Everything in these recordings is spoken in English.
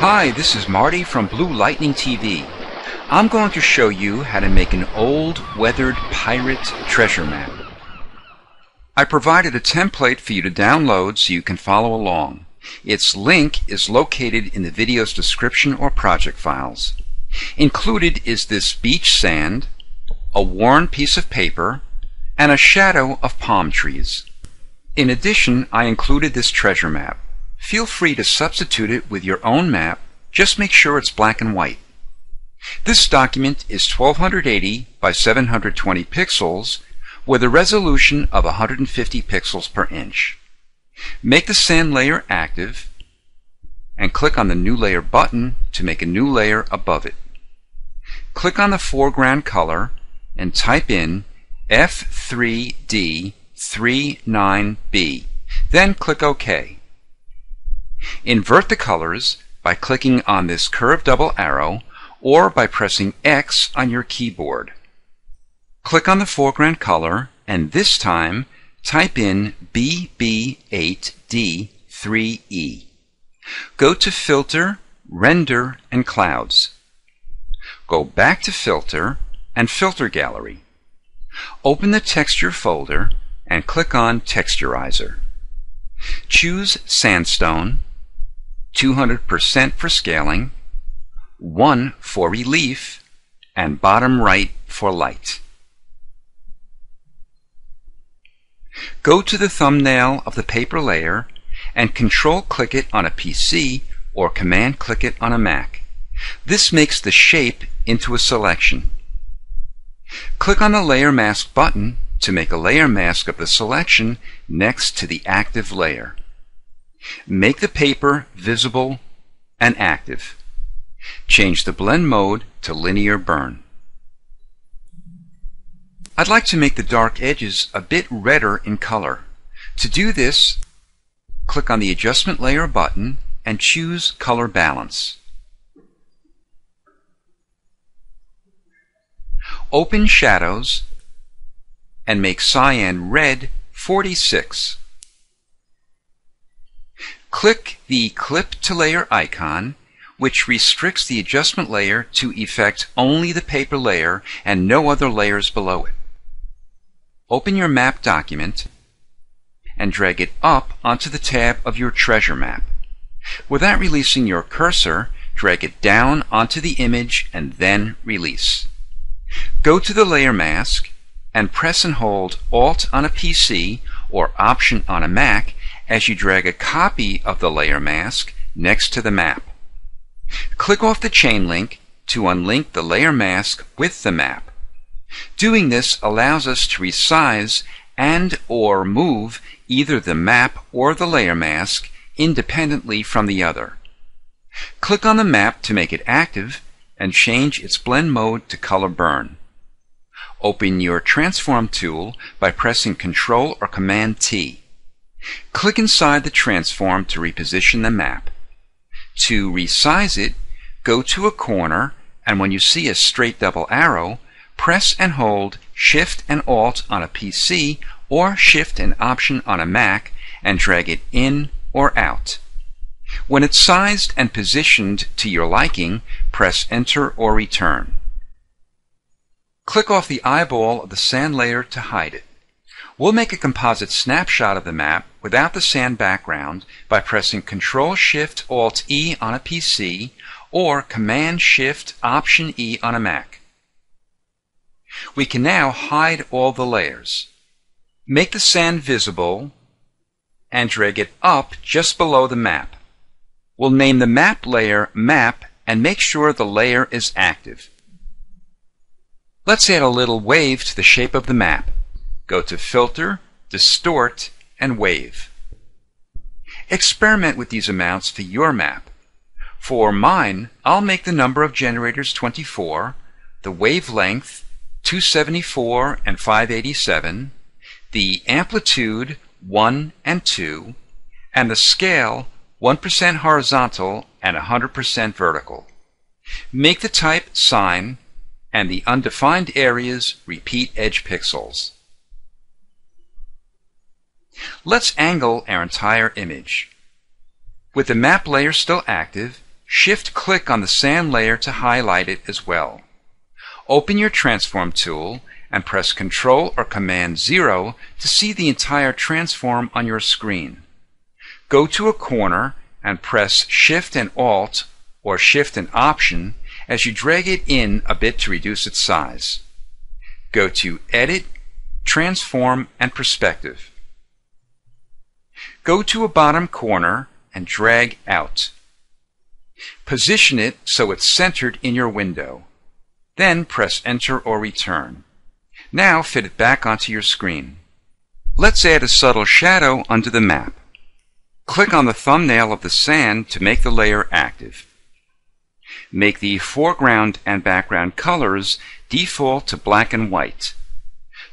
Hi, this is Marty from Blue Lightning TV. I'm going to show you how to make an old weathered pirate treasure map. I provided a template for you to download so you can follow along. Its link is located in the video's description or project files. Included is this beach sand, a worn piece of paper, and a shadow of palm trees. In addition, I included this treasure map. Feel free to substitute it with your own map, just make sure it's black and white. This document is 1280 by 720 pixels with a resolution of 150 pixels per inch. Make the sand layer active and click on the New Layer button to make a new layer above it. Click on the foreground color and type in F3D39B. Then click OK. Invert the colors by clicking on this curved double arrow or by pressing X on your keyboard. Click on the foreground color and this time type in BB8D3E. Go to Filter, Render, and Clouds. Go back to Filter and Filter Gallery. Open the Texture folder and click on Texturizer. Choose Sandstone, 200% for scaling, 1 for relief, and bottom right for light. Go to the thumbnail of the paper layer and control click it on a PC or command click it on a Mac. This makes the shape into a selection. Click on the Layer Mask button to make a layer mask of the selection next to the active layer. Make the paper visible and active. Change the blend mode to linear burn. I'd like to make the dark edges a bit redder in color. To do this, click on the Adjustment Layer button and choose Color Balance. Open Shadows and make Cyan Red 46. Click the Clip to Layer icon, which restricts the adjustment layer to effect only the paper layer and no other layers below it. Open your map document and drag it up onto the tab of your treasure map. Without releasing your cursor, drag it down onto the image and then release. Go to the layer mask and press and hold Alt on a PC or Option on a Mac as you drag a copy of the layer mask next to the map. Click off the chain link to unlink the layer mask with the map. Doing this allows us to resize and or move either the map or the layer mask independently from the other. Click on the map to make it active and change its blend mode to color burn. Open your transform tool by pressing Ctrl or Command T. Click inside the transform to reposition the map. To resize it, go to a corner and when you see a straight double arrow, press and hold Shift and Alt on a PC or Shift and Option on a Mac and drag it in or out. When it's sized and positioned to your liking, press Enter or Return. Click off the eyeball of the sand layer to hide it. We'll make a composite snapshot of the map without the sand background by pressing Ctrl Shift Alt E on a PC or Command Shift Option E on a Mac. We can now hide all the layers. Make the sand visible and drag it up just below the map. We'll name the map layer Map and make sure the layer is active. Let's add a little wave to the shape of the map. Go to Filter, Distort, and Wave. Experiment with these amounts for your map. For mine, I'll make the number of generators 24, the wavelength 274 and 587, the amplitude 1 and 2, and the scale 1% horizontal and 100% vertical. Make the type sine and the undefined areas repeat edge pixels. Let's angle our entire image. With the map layer still active, shift-click on the sand layer to highlight it as well. Open your Transform tool and press Ctrl or Command 0 to see the entire transform on your screen. Go to a corner and press Shift and Alt or Shift and Option as you drag it in a bit to reduce its size. Go to Edit, Transform, and Perspective. Go to a bottom corner and drag out. Position it so it's centered in your window. Then press Enter or Return. Now fit it back onto your screen. Let's add a subtle shadow under the map. Click on the thumbnail of the sand to make the layer active. Make the foreground and background colors default to black and white.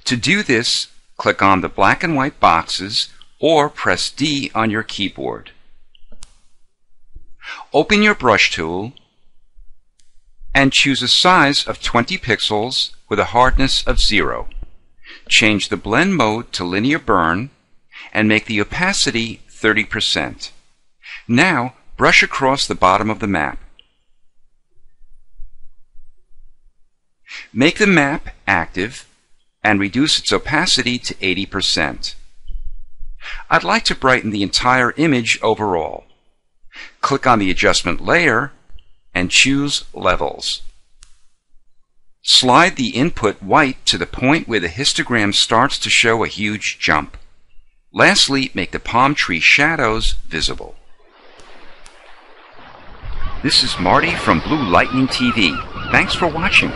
To do this, click on the black and white boxes or press D on your keyboard. Open your brush tool and choose a size of 20 pixels with a hardness of 0. Change the blend mode to linear burn and make the opacity 30%. Now brush across the bottom of the map. Make the map active and reduce its opacity to 80%. I'd like to brighten the entire image overall. Click on the adjustment layer and choose Levels. Slide the input white to the point where the histogram starts to show a huge jump. Lastly, make the palm tree shadows visible. This is Marty from Blue Lightning TV. Thanks for watching.